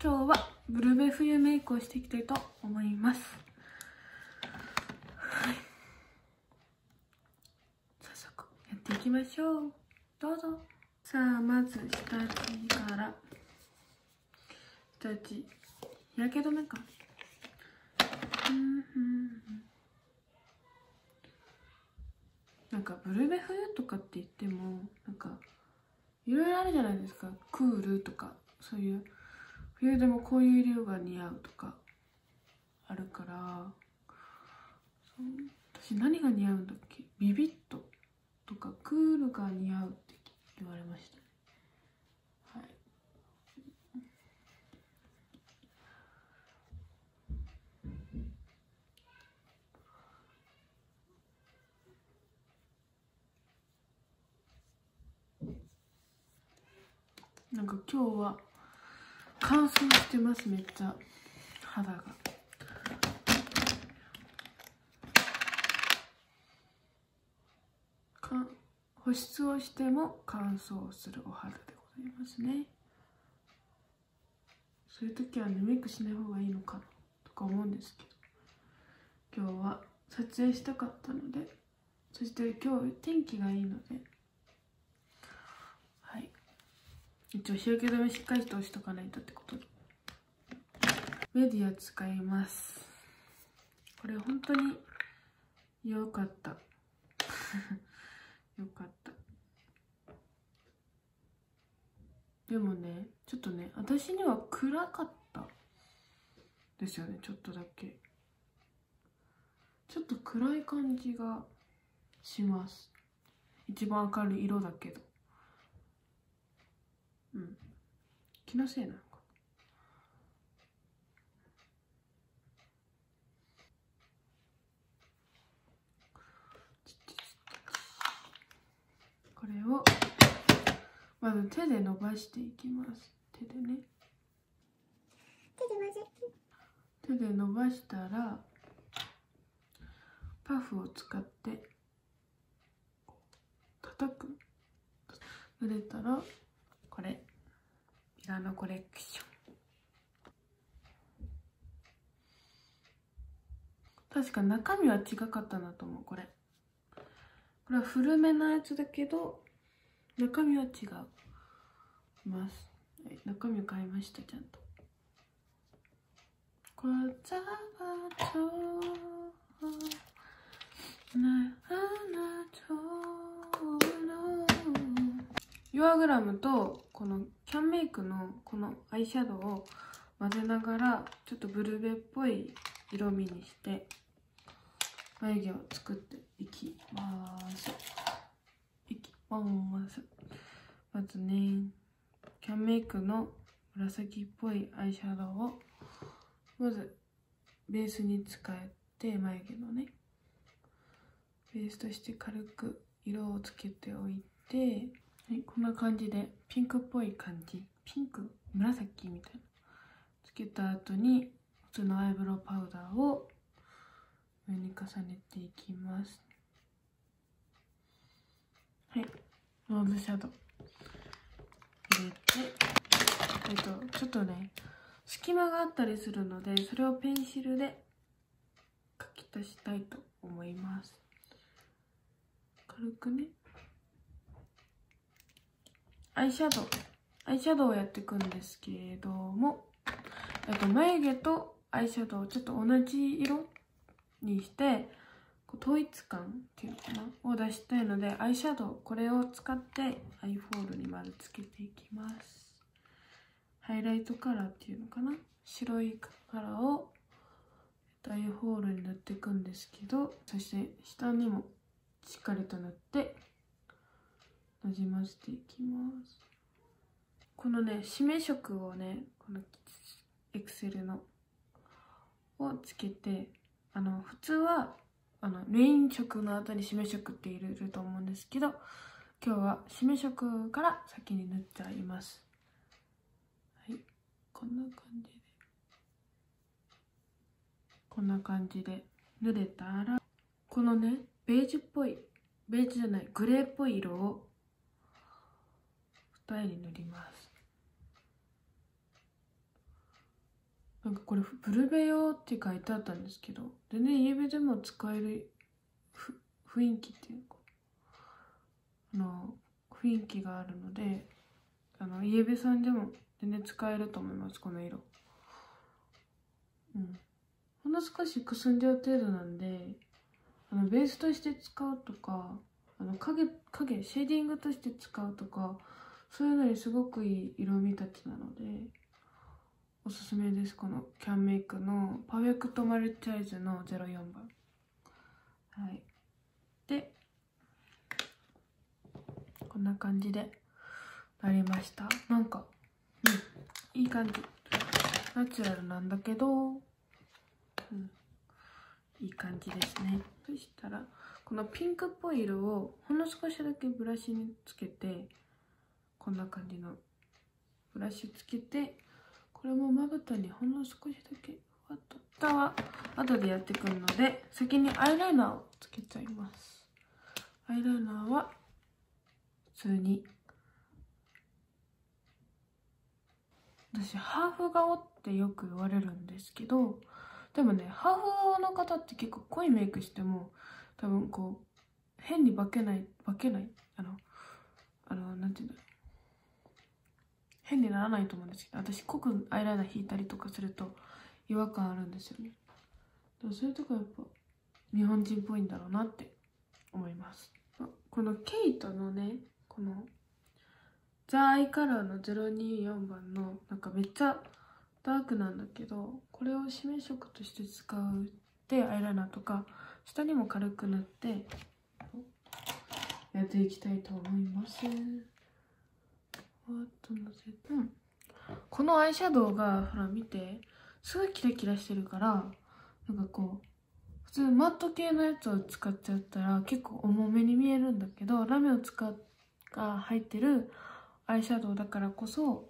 今日はブルベ冬メイクをしていきたいと思います。はい。早速やっていきましょう。どうぞ。さあまず下地から。下地日焼け止めか。うんうんうん。なんかブルベ冬とかって言ってもなんかいろいろあるじゃないですか。クールとかそういう冬でもこういう色が似合うとかあるから私何が似合うんだっけ？ビビットとかクールが似合うって言われましたはい。なんか今日は乾燥してますめっちゃ。肌が。保湿をしても乾燥するお肌でございますね。そういう時はねメイクしない方がいいのかなとか思うんですけど。今日は撮影したかったのでそして今日天気がいいのではい一応日焼け止めしっかりとしとかないとってことで。メディア使います。これ本当に良かった。よかった。でもねちょっとね私には暗かった。ですよねちょっとだけ。ちょっと暗い感じがします。一番明るい色だけど。うん。気のせいなのか。これをまず手で伸ばしていきます。手でね。手で伸ばしたらパフを使って叩く。濡れたらこれ。ミラノコレクション。確か中身は違かったなと思うこれ。これは古めなやつだけど中身は違う。ます、はい、中身を買いましたちゃんと。こざわとな花とのユアグラムとこのキャンメイクのこのアイシャドウを混ぜながらちょっとブルベっぽい色味にして眉毛を作っていきます。いきます。まずねキャンメイクの紫っぽいアイシャドウをまずベースに使って眉毛のねベースとして軽く色をつけておいてはい、こんな感じでピンクっぽい感じ。ピンク？紫みたいな。つけた後に普通のアイブロウパウダーを上に重ねていきます。はいローズシャドウ。入れてえっとちょっとね隙間があったりするのでそれをペンシルで描き足したいと思います。軽くね。アイシャドウアイシャドウをやっていくんですけれどもえっと眉毛とアイシャドウをちょっと同じ色にして統一感っていうのかなを出したいのでアイシャドウこれを使ってアイフォールに丸つけていきます。ハイライトカラーっていうのかな白いカラーをアイフォールに塗っていくんですけどそして下にもしっかりと塗ってなじませていきます。このね締め色をねこのエクセルのをつけてあの普通はあのメイン色の後に締め色って入れると思うんですけど今日は締め色から先に塗っちゃいます。はい。こんな感じで。こんな感じで塗れたらこのねベージュっぽいベージュじゃないグレーっぽい色を二重に塗ります。なんかこれブルベ用って書いてあったんですけど全然家ベでも使える雰囲気っていうかあの雰囲気があるのであのイエベさんでも全然使えると思いますこの色。うん。ほんの少しくすんじゃう程度なんであのベースとして使うとかあの影影シェーディングとして使うとかそういうのにすごくいい色味立ちなのでおすすめです。このキャンメイクのパーフェクトマルチアイズの04番。はい。でこんな感じでなりました。なんかうんいい感じ。ナチュラルなんだけどうんいい感じですね。そしたらこのピンクっぽい色をほんの少しだけブラシにつけてこんな感じのブラシつけてこれもまぶたにほんの少しだけふわっと蓋は後でやってくるので先にアイライナーをつけちゃいます。アイライナーは普通に私ハーフ顔ってよく言われるんですけどでもねハーフ顔の方って結構濃いメイクしても多分こう変に化けない化けないあのあのなんていうんだろう。変にならないと思うんですけど私濃くアイライナー引いたりとかすると違和感あるんですよね。だからそういうとこやっぱ日本人っぽいんだろうなって思います。このケイトのねこのザ・アイカラーの024番のなんかめっちゃダークなんだけどこれを示色として使うでアイライナーとか下にも軽く塗ってやっていきたいと思います。わっとのせて、うん、このアイシャドウがほら見てすごいキラキラしてるからなんかこう普通マット系のやつを使っちゃったら結構重めに見えるんだけどラメを使っが入ってるアイシャドウだからこそ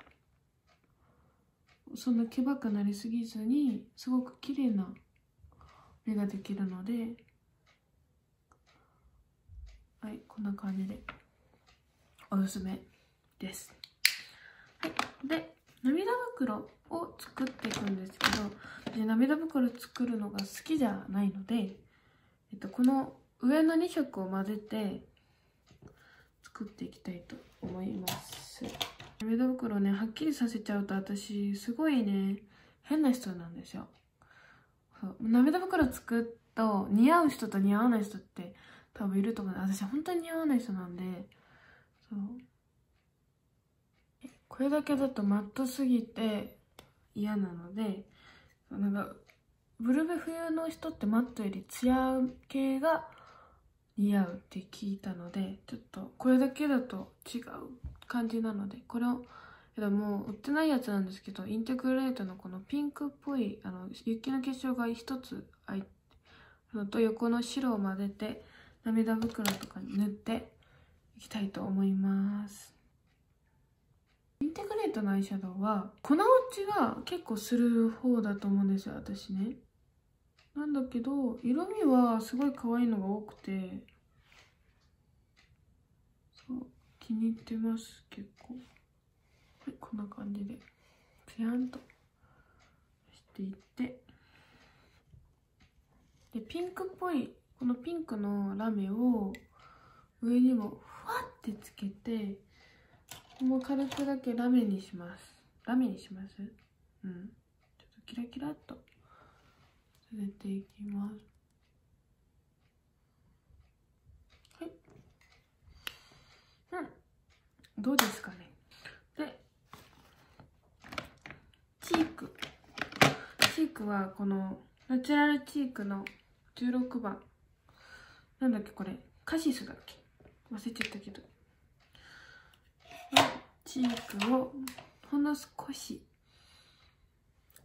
そんなけばくなりすぎずにすごく綺麗な目ができるのではいこんな感じでおすすめです、で涙袋を作っていくんですけど涙袋作るのが好きじゃないので、えっと、この上の2色を混ぜて作っていきたいと思います。涙袋ねはっきりさせちゃうと私すごいね変な人なんですよ。そう涙袋作ると似合う人と似合わない人って多分いると思う。私本当に似合わない人なんでそう。これだけだとマットすぎて嫌なのでなんかブルベ冬の人ってマットよりツヤ系が似合うって聞いたのでちょっとこれだけだと違う感じなのでこれをもう売ってないやつなんですけどインテグレートのこのピンクっぽいあの雪の結晶が一つ入ってのと横の白を混ぜて涙袋とかに塗っていきたいと思います。ンテグレートのアイシャドウは粉落ちが結構する方だと思うんですよ私ね。なんだけど色味はすごい可愛いのが多くてそう気に入ってます結構。はいこんな感じでピヤンとしていって。でピンクっぽいこのピンクのラメを上にもふわってつけてもう軽くだけラメにします。ラメにします？うん。ちょっとキラキラっと。入れていきます。はい。うん。どうですかね？でチーク。チークはこのナチュラルチークの16番。なんだっけ？これ。カシスだっけ？忘れちゃったけど。チークをほんの少し。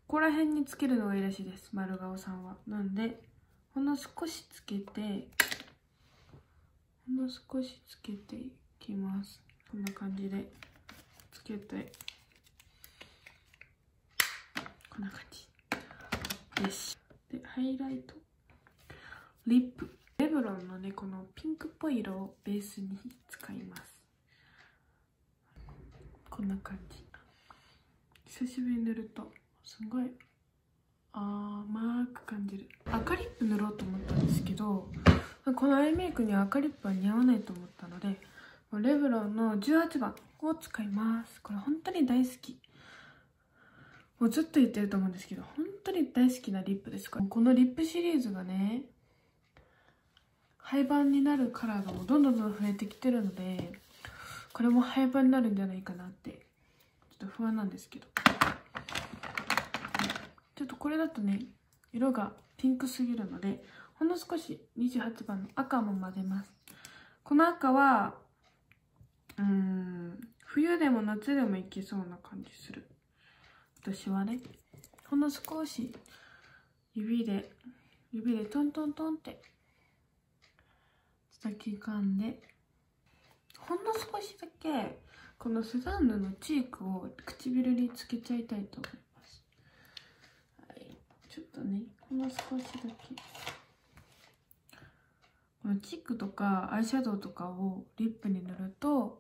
ここら辺につけるのがいいらしいです。丸顔さんは。なんでほんの少しつけてほんの少しつけていきます。こんな感じでつけて。こんな感じ。ですでハイライト。リップ。レブロンのねこのピンクっぽい色をベースに使います。こんな感じ。久しぶりに塗るとすごい甘く感じる。赤リップ塗ろうと思ったんですけどこのアイメイクには赤リップは似合わないと思ったのでレブロンの18番を使います。これ本当に大好き。もうずっと言ってると思うんですけど本当に大好きなリップです。からこのリップシリーズがね廃盤になるカラーがもうどんどんどん増えてきてるのでこれも廃盤になるんじゃないかなって。ちょっと不安なんですけど。ちょっとこれだとね色がピンクすぎるのでほんの少し28番の赤も混ぜます。この赤はうん冬でも夏でもいけそうな感じする。私はねほんの少し指で指でトントントンって叩き込んで。ほんの少しだけこのスザンヌのチークを唇につけちゃいたいと思います、はい、ちょっとねほんの少しだけ。このチークとかアイシャドウとかをリップに塗ると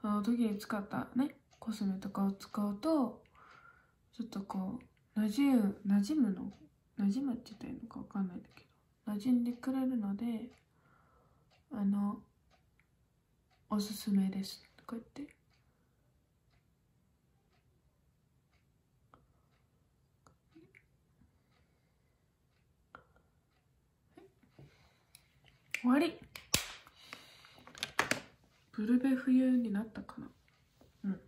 その時に使ったねコスメとかを使うとちょっとこうなじむなじむのなじむって言ったらいいのか分かんないんだけどなじんでくれるのであのおすすめです。こうやって。終わり。ブルベ冬になったかな。うん。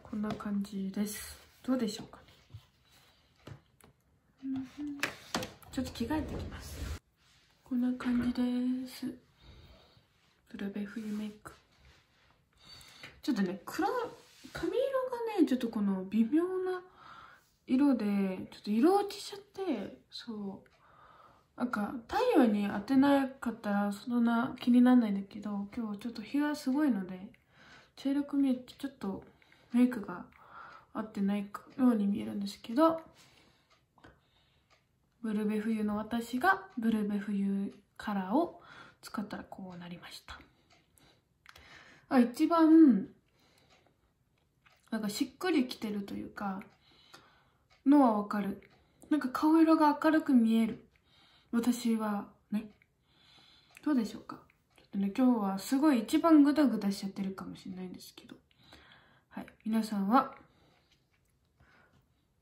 こんな感じです。どうでしょうか。ね、ちょっと着替えてきます。こんな感じです。ブルベ冬メイク。ちょっとね黒髪色がねちょっとこの微妙な色でちょっと色落ちしちゃってそう。なんか太陽に当てなかったらそんな気にならないんだけど今日ちょっと日がすごいので茶色く見えてちょっとメイクが合ってないように見えるんですけどブルベ冬の私がブルベ冬カラーを使ったらこうなりました。あ一番なんかしっくりきてるというかのはわかる。なんか顔色が明るく見える。私はね。どうでしょうか。ちょっとね今日はすごい一番グダグダしちゃってるかもしれないんですけど。はい皆さんは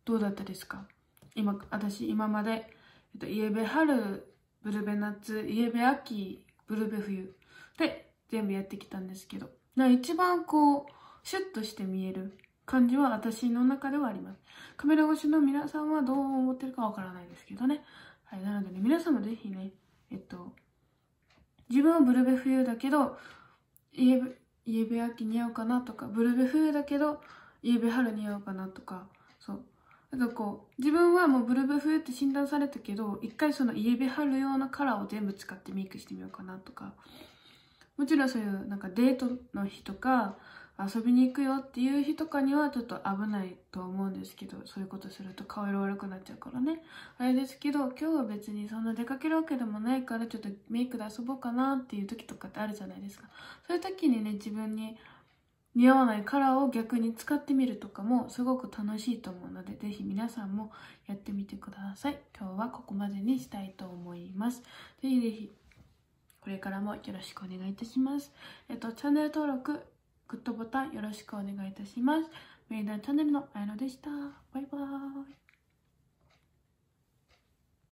どうだったですか？今私今まで、えっと、イエベ春ブルベ夏イエベ秋ブルベ冬。で全部やってきたんですけど。一番こうシュッとして見える感じは私の中ではあります。カメラ越しの皆さんはどう思ってるかわからないですけどね。はい、なのでね、皆さんもぜひね、えっと、自分はブルベ冬だけど、イエベ、イエベ秋似合うかなとか、ブルベ冬だけど、イエベ春似合うかなとか、なんかこう、自分はもうブルベ冬って診断されたけど、一回そのイエベ春用のカラーを全部使ってメイクしてみようかなとか、もちろんそういうなんかデートの日とか、遊びに行くよっていう日とかにはちょっと危ないと思うんですけどそういうことすると顔色悪くなっちゃうからね。あれですけど今日は別にそんな出かけるわけでもないからちょっとメイクで遊ぼうかなっていう時とかってあるじゃないですか。そういう時にね自分に似合わないカラーを逆に使ってみるとかもすごく楽しいと思うのでぜひ皆さんもやってみてください今日はここまでにしたいと思いますぜひぜひこれからもよろしくお願いいたしますえっとチャンネル登録グッドボタンよろしくお願いいたします。メイダーチャンネルのあやのでした。バイバーイ。